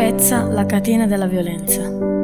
spezza la catena della violenza.